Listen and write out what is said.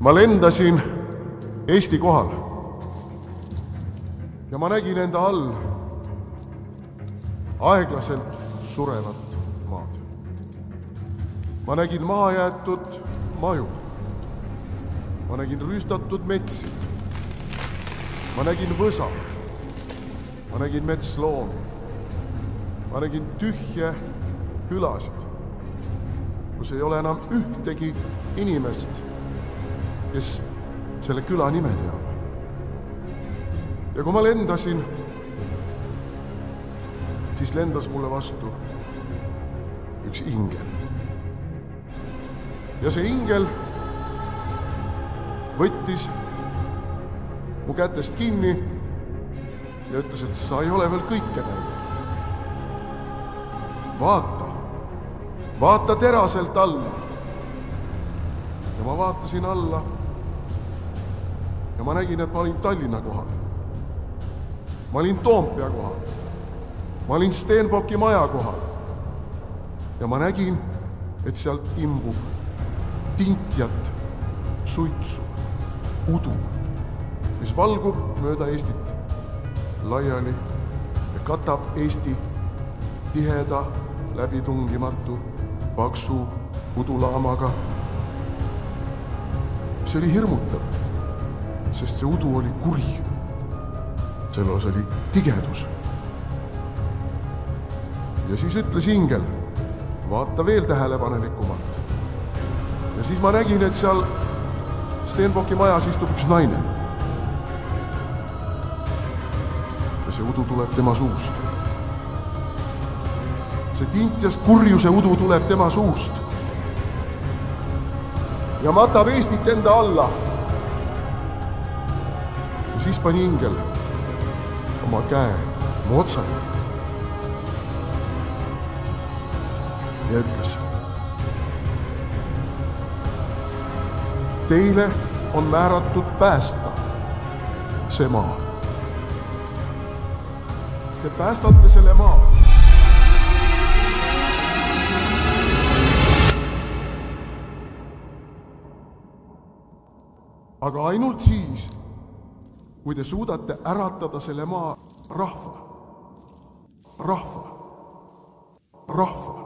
ma lendasin Eesti kohal ja ma nägin enda all aeglaselt surevat maad. ma nägin mahajäetud maju. ma nägin rüüstatud metsi. ma nägin võsa. ma nägin metsloomi. ma nägin tühje külasid, kus ei ole enam ühtegi inimest, kes selle küla nime teab. ja kui ma lendasin, siis lendas mulle vastu üks ingel. ja see ingel võttis mu kätest kinni ja ütles, et sa ei ole veel kõike näinud. vaata, vaata teraselt alla. ja ma vaatasin alla. Ja ma nägin, et ma olin Tallinna kohal. ma olin Toompea kohal. ma olin Stenbocki maja kohal. ja ma nägin, et sealt imbub tintjat, suitsu, udu, mis valgub mööda Eestit laiali ja katab Eesti tiheda, läbitungimatu, paksu udulaamaga. see oli hirmutav, sest see udu oli kuri. selles oli tigedus. ja siis ütles ingel, vaata veel tähelepanelikumalt. ja siis ma nägin, et seal Stenbocki majas istub üks naine. ja see udu tuleb tema suust see tintjast kurjuse udu tuleb tema suust. ja matab Eestit enda alla. Siis pani ingel oma käe mu otsa ja ütles. Teile on määratud päästa see maa. Te päästate selle maa aga ainult siis, kui te suudate äratada selle maa rahva, rahva, rahva.